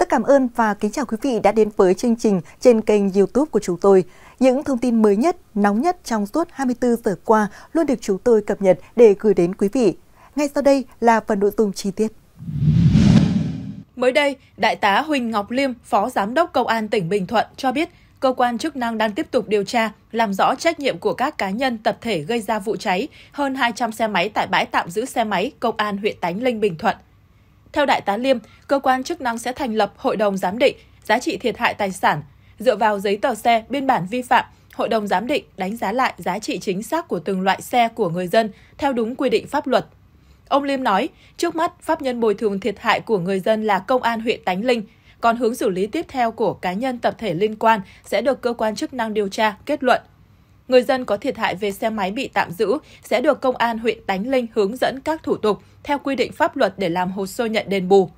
Rất cảm ơn và kính chào quý vị đã đến với chương trình trên kênh YouTube của chúng tôi. Những thông tin mới nhất, nóng nhất trong suốt 24 giờ qua luôn được chúng tôi cập nhật để gửi đến quý vị. Ngay sau đây là phần nội dung chi tiết. Mới đây, Đại tá Huỳnh Ngọc Liêm, Phó Giám đốc Công an tỉnh Bình Thuận cho biết cơ quan chức năng đang tiếp tục điều tra, làm rõ trách nhiệm của các cá nhân tập thể gây ra vụ cháy hơn 200 xe máy tại bãi tạm giữ xe máy Công an huyện Tánh Linh, Bình Thuận. Theo Đại tá Liêm, cơ quan chức năng sẽ thành lập hội đồng giám định giá trị thiệt hại tài sản. Dựa vào giấy tờ xe, biên bản vi phạm, hội đồng giám định đánh giá lại giá trị chính xác của từng loại xe của người dân theo đúng quy định pháp luật. Ông Liêm nói, trước mắt pháp nhân bồi thường thiệt hại của người dân là công an huyện Tánh Linh, còn hướng xử lý tiếp theo của cá nhân tập thể liên quan sẽ được cơ quan chức năng điều tra, kết luận. Người dân có thiệt hại về xe máy bị tạm giữ sẽ được công an huyện Tánh Linh hướng dẫn các thủ tục theo quy định pháp luật để làm hồ sơ nhận đền bù.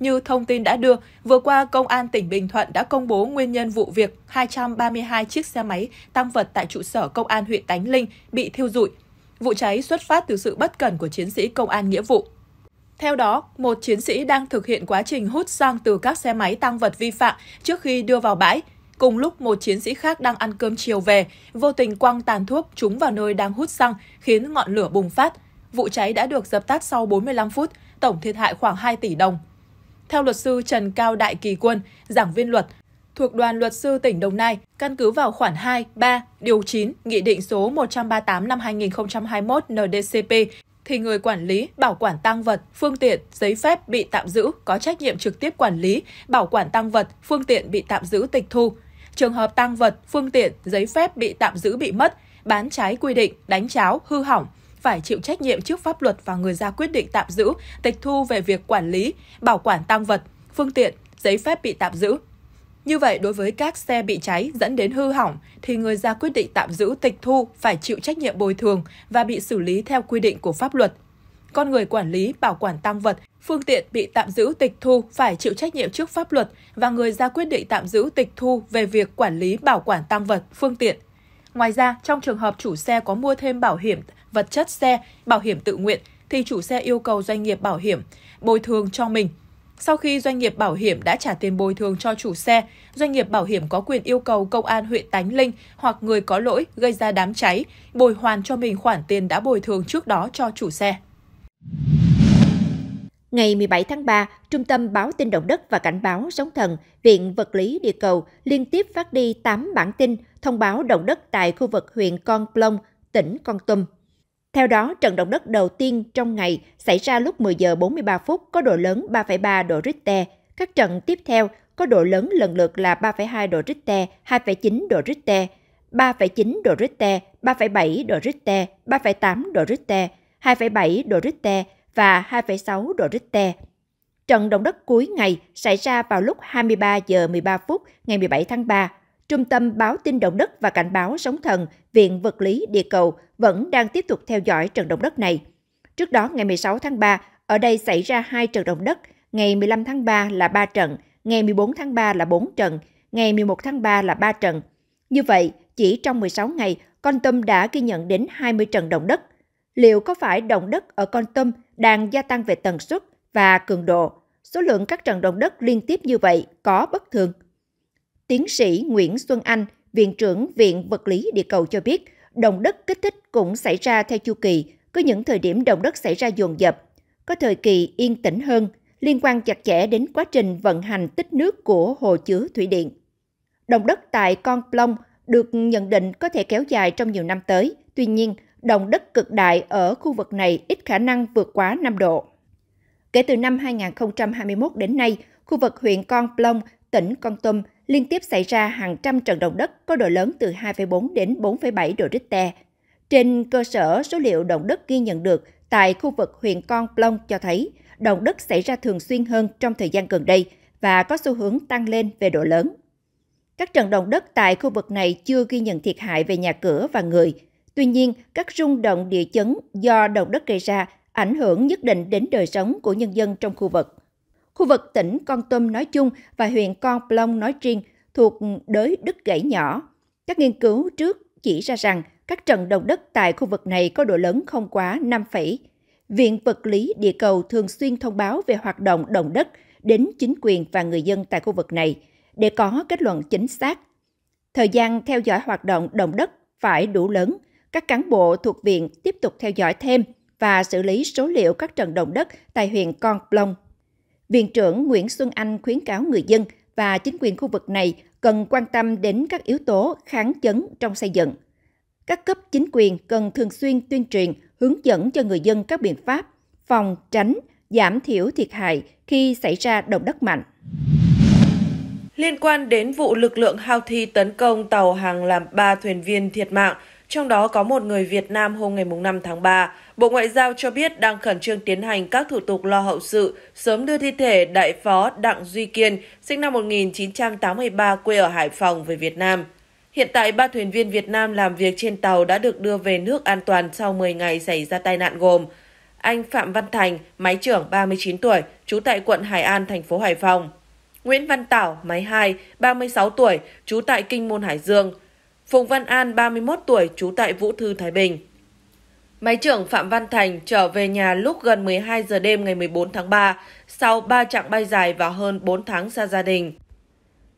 Như thông tin đã đưa, vừa qua Công an tỉnh Bình Thuận đã công bố nguyên nhân vụ việc 232 chiếc xe máy tăng vật tại trụ sở Công an huyện Tánh Linh bị thiêu rụi. Vụ cháy xuất phát từ sự bất cẩn của chiến sĩ công an nghĩa vụ. Theo đó, một chiến sĩ đang thực hiện quá trình hút xăng từ các xe máy tăng vật vi phạm trước khi đưa vào bãi. Cùng lúc một chiến sĩ khác đang ăn cơm chiều về, vô tình quăng tàn thuốc trúng vào nơi đang hút xăng, khiến ngọn lửa bùng phát. Vụ cháy đã được dập tắt sau 45 phút, tổng thiệt hại khoảng 2 tỷ đồng. Theo luật sư Trần Cao Đại Kỳ Quân, giảng viên luật, thuộc đoàn luật sư tỉnh Đồng Nai, căn cứ vào khoản 2, 3, điều 9, Nghị định số 138 năm 2021 NDCP thì người quản lý, bảo quản tăng vật, phương tiện, giấy phép bị tạm giữ có trách nhiệm trực tiếp quản lý, bảo quản tăng vật, phương tiện bị tạm giữ tịch thu. Trường hợp tăng vật, phương tiện, giấy phép bị tạm giữ bị mất, bán trái quy định, đánh cháo, hư hỏng, phải chịu trách nhiệm trước pháp luật và người ra quyết định tạm giữ, tịch thu về việc quản lý, bảo quản tăng vật, phương tiện, giấy phép bị tạm giữ. Như vậy, đối với các xe bị cháy dẫn đến hư hỏng, thì người ra quyết định tạm giữ tịch thu phải chịu trách nhiệm bồi thường và bị xử lý theo quy định của pháp luật. Con người quản lý, bảo quản tăng vật, phương tiện bị tạm giữ tịch thu phải chịu trách nhiệm trước pháp luật và người ra quyết định tạm giữ tịch thu về việc quản lý, bảo quản tăng vật, phương tiện. Ngoài ra, trong trường hợp chủ xe có mua thêm bảo hiểm vật chất xe, bảo hiểm tự nguyện, thì chủ xe yêu cầu doanh nghiệp bảo hiểm bồi thường cho mình – sau khi doanh nghiệp bảo hiểm đã trả tiền bồi thường cho chủ xe, doanh nghiệp bảo hiểm có quyền yêu cầu công an huyện Tánh Linh hoặc người có lỗi gây ra đám cháy bồi hoàn cho mình khoản tiền đã bồi thường trước đó cho chủ xe. Ngày 17 tháng 3, Trung tâm Báo tin động đất và Cảnh báo sóng thần, Viện Vật lý Địa cầu liên tiếp phát đi 8 bản tin thông báo động đất tại khu vực huyện Con Plong, tỉnh Con Tum. Theo đó, trận động đất đầu tiên trong ngày xảy ra lúc 10 giờ 43 phút có độ lớn 3,3 độ Richter. Các trận tiếp theo có độ lớn lần lượt là 3,2 độ Richter, 2,9 độ Richter, 3,9 độ Richter, 3,7 độ Richter, 3,8 độ Richter, 2,7 độ Richter và 2,6 độ Richter. Trận động đất cuối ngày xảy ra vào lúc 23 giờ 13 phút ngày 17 tháng 3 Trung tâm Báo tin động đất và cảnh báo sóng thần, Viện Vật lý Địa cầu vẫn đang tiếp tục theo dõi trận động đất này. Trước đó, ngày 16 tháng 3, ở đây xảy ra hai trận động đất, ngày 15 tháng 3 là 3 trận, ngày 14 tháng 3 là 4 trận, ngày 11 tháng 3 là 3 trận. Như vậy, chỉ trong 16 ngày, Con Tum đã ghi nhận đến 20 trận động đất. Liệu có phải động đất ở Con Tum đang gia tăng về tần suất và cường độ? Số lượng các trận động đất liên tiếp như vậy có bất thường? Tiến sĩ Nguyễn Xuân Anh, Viện trưởng Viện Vật lý Địa cầu cho biết, động đất kích thích cũng xảy ra theo chu kỳ, có những thời điểm động đất xảy ra dồn dập, có thời kỳ yên tĩnh hơn, liên quan chặt chẽ đến quá trình vận hành tích nước của hồ chứa thủy điện. Động đất tại Con Plong được nhận định có thể kéo dài trong nhiều năm tới, tuy nhiên, động đất cực đại ở khu vực này ít khả năng vượt quá 5 độ. Kể từ năm 2021 đến nay, khu vực huyện Con Plong, tỉnh Con Tum liên tiếp xảy ra hàng trăm trận động đất có độ lớn từ 2,4 đến 4,7 độ Richter. Trên cơ sở số liệu động đất ghi nhận được tại khu vực huyện Con Plong cho thấy động đất xảy ra thường xuyên hơn trong thời gian gần đây và có xu hướng tăng lên về độ lớn. Các trận động đất tại khu vực này chưa ghi nhận thiệt hại về nhà cửa và người. Tuy nhiên, các rung động địa chấn do động đất gây ra ảnh hưởng nhất định đến đời sống của nhân dân trong khu vực. Khu vực tỉnh Con Tum nói chung và huyện Con Plong nói riêng thuộc đới đứt gãy nhỏ. Các nghiên cứu trước chỉ ra rằng các trận động đất tại khu vực này có độ lớn không quá 5 phẩy. Viện Vật lý Địa cầu thường xuyên thông báo về hoạt động động đất đến chính quyền và người dân tại khu vực này để có kết luận chính xác. Thời gian theo dõi hoạt động động đất phải đủ lớn. Các cán bộ thuộc viện tiếp tục theo dõi thêm và xử lý số liệu các trận động đất tại huyện Con Plong. Viện trưởng Nguyễn Xuân Anh khuyến cáo người dân và chính quyền khu vực này cần quan tâm đến các yếu tố kháng chấn trong xây dựng. Các cấp chính quyền cần thường xuyên tuyên truyền, hướng dẫn cho người dân các biện pháp phòng, tránh, giảm thiểu thiệt hại khi xảy ra động đất mạnh. Liên quan đến vụ lực lượng Houthi tấn công tàu hàng làm 3 thuyền viên thiệt mạng, trong đó có một người Việt Nam hôm ngày 5 tháng 3, Bộ Ngoại giao cho biết đang khẩn trương tiến hành các thủ tục lo hậu sự, sớm đưa thi thể đại phó Đặng Duy Kiên, sinh năm 1983, quê ở Hải Phòng về Việt Nam. Hiện tại, ba thuyền viên Việt Nam làm việc trên tàu đã được đưa về nước an toàn sau 10 ngày xảy ra tai nạn gồm anh Phạm Văn Thành, máy trưởng 39 tuổi, trú tại quận Hải An, thành phố Hải Phòng. Nguyễn Văn Tảo, máy 2, 36 tuổi, trú tại Kinh Môn Hải Dương. Phùng Văn An, 31 tuổi, trú tại Vũ Thư, Thái Bình. Máy trưởng Phạm Văn Thành trở về nhà lúc gần 12 giờ đêm ngày 14 tháng 3, sau 3 chặng bay dài và hơn 4 tháng xa gia đình.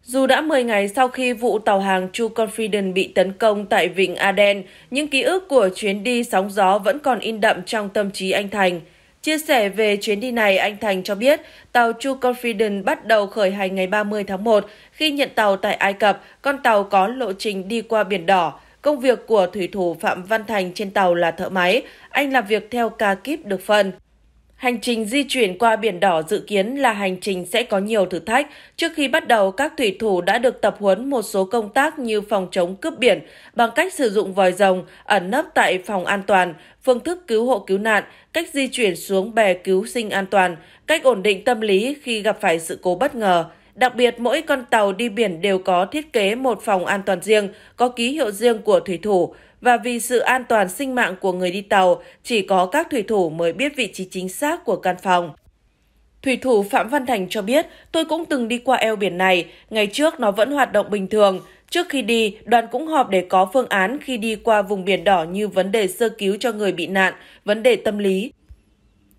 Dù đã 10 ngày sau khi vụ tàu hàng True Confidence bị tấn công tại Vịnh Aden, những ký ức của chuyến đi sóng gió vẫn còn in đậm trong tâm trí anh Thành. Chia sẻ về chuyến đi này, anh Thành cho biết tàu True Confidence bắt đầu khởi hành ngày 30 tháng 1 khi nhận tàu tại Ai Cập, con tàu có lộ trình đi qua Biển Đỏ. Công việc của thủy thủ Phạm Văn Thành trên tàu là thợ máy, anh làm việc theo ca kíp được phân. Hành trình di chuyển qua Biển Đỏ dự kiến là hành trình sẽ có nhiều thử thách. Trước khi bắt đầu, các thủy thủ đã được tập huấn một số công tác như phòng chống cướp biển bằng cách sử dụng vòi rồng, ẩn nấp tại phòng an toàn, phương thức cứu hộ cứu nạn, cách di chuyển xuống bè cứu sinh an toàn, cách ổn định tâm lý khi gặp phải sự cố bất ngờ. Đặc biệt, mỗi con tàu đi biển đều có thiết kế một phòng an toàn riêng, có ký hiệu riêng của thủy thủ, và vì sự an toàn sinh mạng của người đi tàu, chỉ có các thủy thủ mới biết vị trí chính xác của căn phòng. Thủy thủ Phạm Văn Thành cho biết, tôi cũng từng đi qua eo biển này, ngày trước nó vẫn hoạt động bình thường. Trước khi đi, đoàn cũng họp để có phương án khi đi qua vùng biển đỏ như vấn đề sơ cứu cho người bị nạn, vấn đề tâm lý.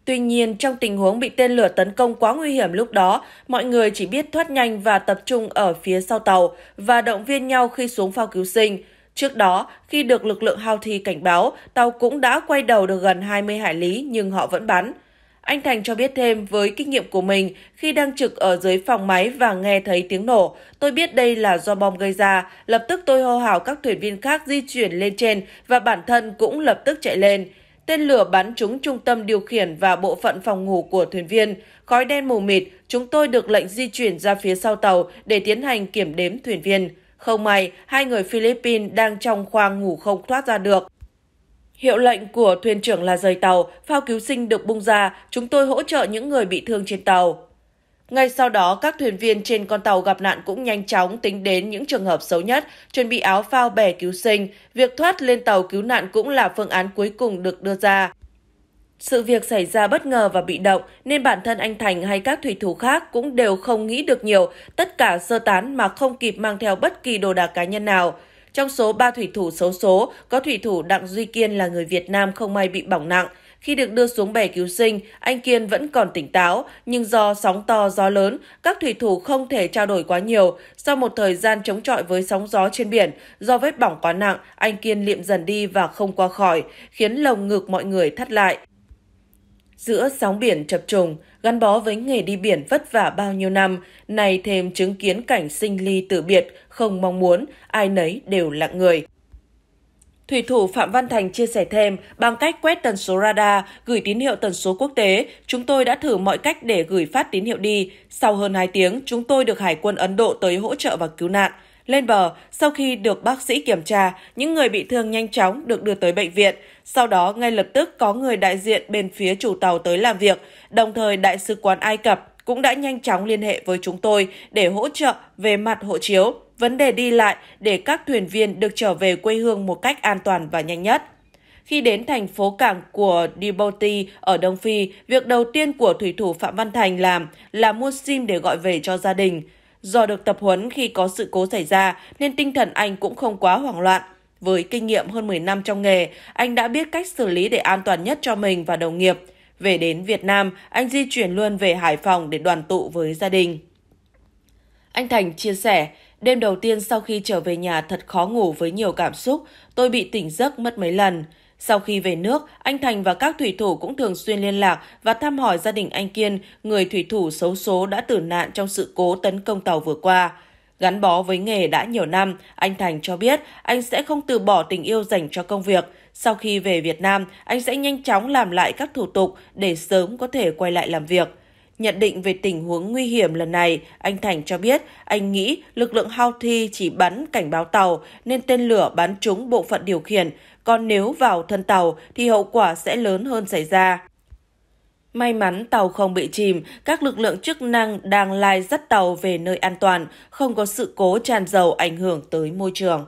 Tuy nhiên, trong tình huống bị tên lửa tấn công quá nguy hiểm lúc đó, mọi người chỉ biết thoát nhanh và tập trung ở phía sau tàu và động viên nhau khi xuống phao cứu sinh. Trước đó, khi được lực lượng Houthi cảnh báo, tàu cũng đã quay đầu được gần 20 hải lý nhưng họ vẫn bắn. Anh Thành cho biết thêm với kinh nghiệm của mình, khi đang trực ở dưới phòng máy và nghe thấy tiếng nổ, tôi biết đây là do bom gây ra, lập tức tôi hô hào các thuyền viên khác di chuyển lên trên và bản thân cũng lập tức chạy lên. Tên lửa bắn trúng trung tâm điều khiển và bộ phận phòng ngủ của thuyền viên. Khói đen mù mịt, chúng tôi được lệnh di chuyển ra phía sau tàu để tiến hành kiểm đếm thuyền viên. Không may, hai người Philippines đang trong khoang ngủ không thoát ra được. Hiệu lệnh của thuyền trưởng là rời tàu, phao cứu sinh được bung ra, chúng tôi hỗ trợ những người bị thương trên tàu. Ngay sau đó, các thuyền viên trên con tàu gặp nạn cũng nhanh chóng tính đến những trường hợp xấu nhất, chuẩn bị áo phao bè cứu sinh. Việc thoát lên tàu cứu nạn cũng là phương án cuối cùng được đưa ra. Sự việc xảy ra bất ngờ và bị động nên bản thân anh Thành hay các thủy thủ khác cũng đều không nghĩ được nhiều, tất cả sơ tán mà không kịp mang theo bất kỳ đồ đạc cá nhân nào. Trong số 3 thủy thủ xấu số, có thủy thủ Đặng Duy Kiên là người Việt Nam không may bị bỏng nặng. Khi được đưa xuống bè cứu sinh, anh Kiên vẫn còn tỉnh táo, nhưng do sóng to gió lớn, các thủy thủ không thể trao đổi quá nhiều. Sau một thời gian chống chọi với sóng gió trên biển, do vết bỏng quá nặng, anh Kiên liệm dần đi và không qua khỏi, khiến lồng ngực mọi người thắt lại. Giữa sóng biển chập trùng, gắn bó với nghề đi biển vất vả bao nhiêu năm, này thêm chứng kiến cảnh sinh ly tử biệt, không mong muốn, ai nấy đều lặng người. Thủy thủ Phạm Văn Thành chia sẻ thêm, bằng cách quét tần số radar, gửi tín hiệu tần số quốc tế, chúng tôi đã thử mọi cách để gửi phát tín hiệu đi. Sau hơn 2 tiếng, chúng tôi được Hải quân Ấn Độ tới hỗ trợ và cứu nạn. Lên bờ, sau khi được bác sĩ kiểm tra, những người bị thương nhanh chóng được đưa tới bệnh viện. Sau đó, ngay lập tức có người đại diện bên phía chủ tàu tới làm việc, đồng thời Đại sứ quán Ai Cập cũng đã nhanh chóng liên hệ với chúng tôi để hỗ trợ về mặt hộ chiếu, vấn đề đi lại để các thuyền viên được trở về quê hương một cách an toàn và nhanh nhất. Khi đến thành phố cảng của Djibouti ở Đông Phi, việc đầu tiên của thủy thủ Phạm Văn Thành làm là mua sim để gọi về cho gia đình. Do được tập huấn khi có sự cố xảy ra nên tinh thần anh cũng không quá hoảng loạn. Với kinh nghiệm hơn 10 năm trong nghề, anh đã biết cách xử lý để an toàn nhất cho mình và đồng nghiệp. Về đến Việt Nam, anh di chuyển luôn về Hải Phòng để đoàn tụ với gia đình. Anh Thành chia sẻ, đêm đầu tiên sau khi trở về nhà thật khó ngủ với nhiều cảm xúc, tôi bị tỉnh giấc mất mấy lần. Sau khi về nước, anh Thành và các thủy thủ cũng thường xuyên liên lạc và thăm hỏi gia đình anh Kiên, người thủy thủ xấu số đã tử nạn trong sự cố tấn công tàu vừa qua. Gắn bó với nghề đã nhiều năm, anh Thành cho biết anh sẽ không từ bỏ tình yêu dành cho công việc. Sau khi về Việt Nam, anh sẽ nhanh chóng làm lại các thủ tục để sớm có thể quay lại làm việc. Nhận định về tình huống nguy hiểm lần này, anh Thành cho biết anh nghĩ lực lượng Houthi chỉ bắn cảnh báo tàu nên tên lửa bắn trúng bộ phận điều khiển, còn nếu vào thân tàu thì hậu quả sẽ lớn hơn xảy ra. May mắn tàu không bị chìm, các lực lượng chức năng đang lai dắt tàu về nơi an toàn, không có sự cố tràn dầu ảnh hưởng tới môi trường.